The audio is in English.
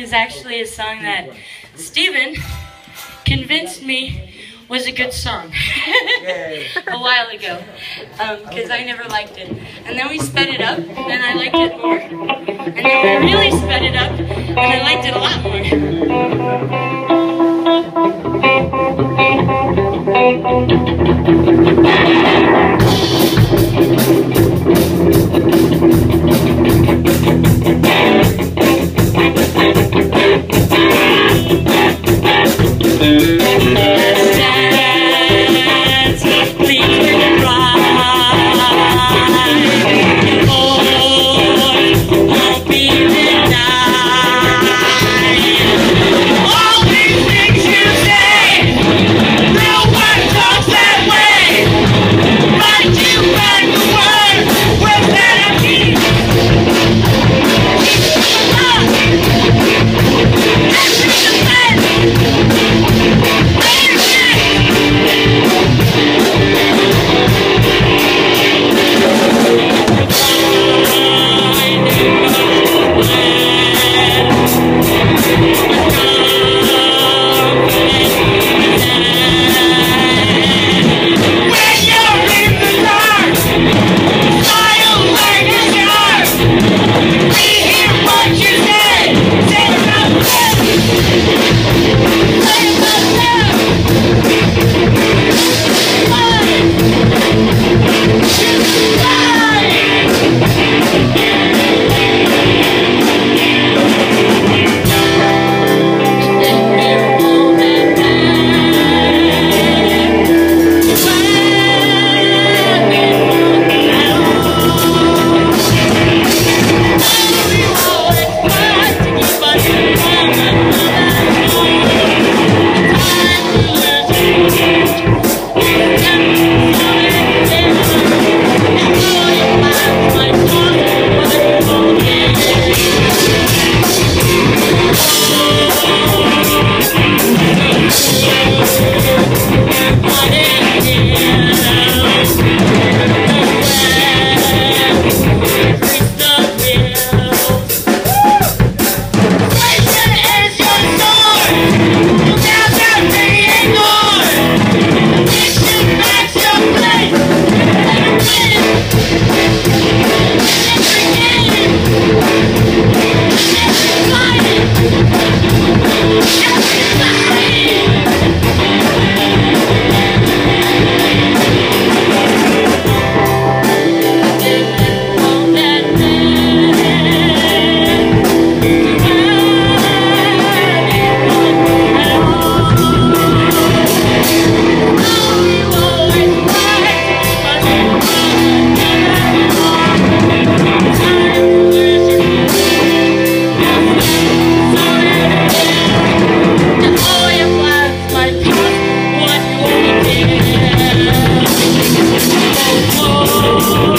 is actually a song that Steven convinced me was a good song a while ago um, because I never liked it. And then we sped it up and I liked it more. And then we really sped it up All